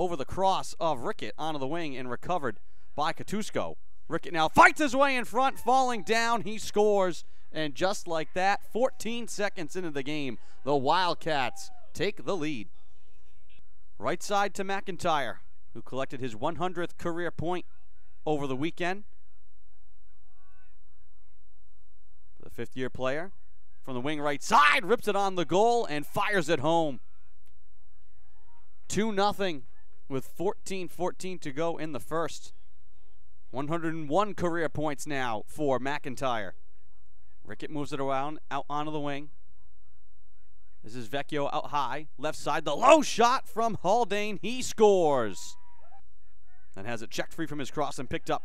over the cross of Rickett onto the wing and recovered by Katusko. Rickett now fights his way in front, falling down. He scores. And just like that, 14 seconds into the game, the Wildcats take the lead. Right side to McIntyre, who collected his 100th career point over the weekend. The fifth year player from the wing right side rips it on the goal and fires it home. 2 0 with 14 14 to go in the first. 101 career points now for McIntyre. Rickett moves it around out onto the wing. This is Vecchio out high. Left side, the low shot from Haldane. He scores. And has it checked free from his cross and picked up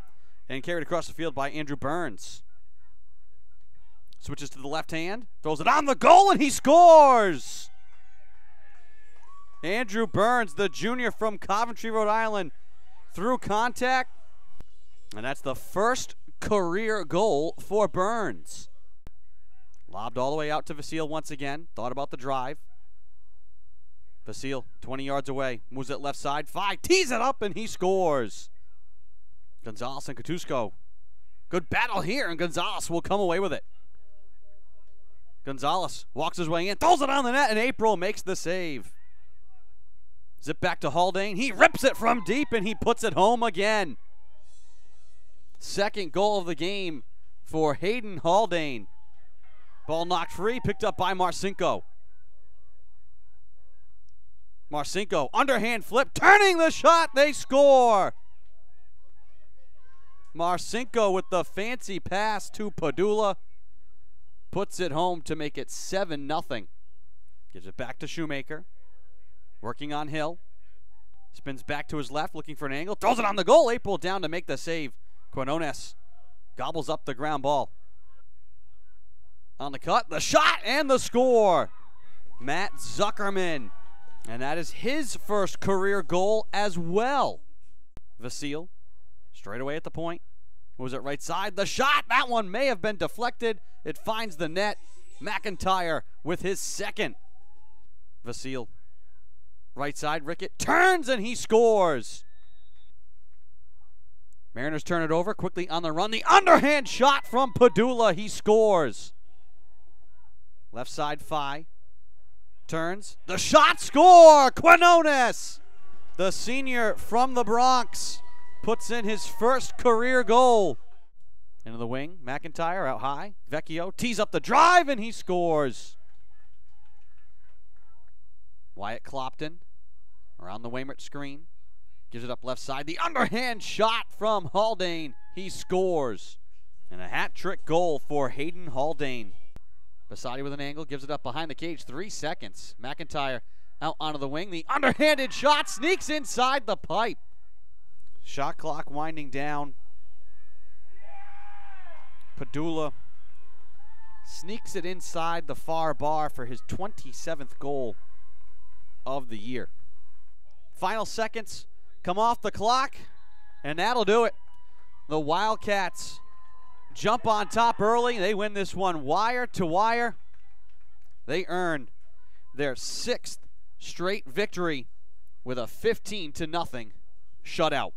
and carried across the field by Andrew Burns. Switches to the left hand, throws it on the goal, and he scores. Andrew Burns, the junior from Coventry, Rhode Island, through contact. And that's the first career goal for Burns. Lobbed all the way out to Vasile once again. Thought about the drive. Vasile, 20 yards away, moves it left side. Five, tees it up, and he scores. Gonzalez and Katusko. Good battle here, and Gonzalez will come away with it. Gonzalez walks his way in, throws it on the net, and April makes the save. Zip back to Haldane. He rips it from deep, and he puts it home again. Second goal of the game for Hayden Haldane. Ball knocked free, picked up by Marcinko. Marcinko, underhand flip, turning the shot, they score. Marcinko with the fancy pass to Padula puts it home to make it 7 0. Gives it back to Shoemaker. Working on Hill. Spins back to his left, looking for an angle. Throws it on the goal. April down to make the save. Quinones gobbles up the ground ball. On the cut, the shot, and the score. Matt Zuckerman. And that is his first career goal as well. Vasile, straight away at the point. Was it right side? The shot, that one may have been deflected. It finds the net. McIntyre with his second. Vasile, right side. Rickett turns and he scores. Mariners turn it over quickly on the run. The underhand shot from Padula. He scores. Left side, Phi. Turns. The shot score! Quinones! The senior from the Bronx puts in his first career goal. Into the wing. McIntyre out high. Vecchio tees up the drive and he scores. Wyatt Clopton around the Waymert screen. Gives it up left side. The underhand shot from Haldane. He scores. And a hat trick goal for Hayden Haldane. Basadi with an angle, gives it up behind the cage. Three seconds. McIntyre out onto the wing. The underhanded shot sneaks inside the pipe. Shot clock winding down. Padula sneaks it inside the far bar for his 27th goal of the year. Final seconds come off the clock, and that'll do it. The Wildcats jump on top early. They win this one wire to wire. They earn their sixth straight victory with a 15 to nothing shutout.